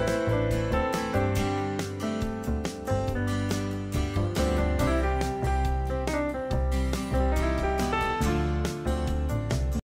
Bye.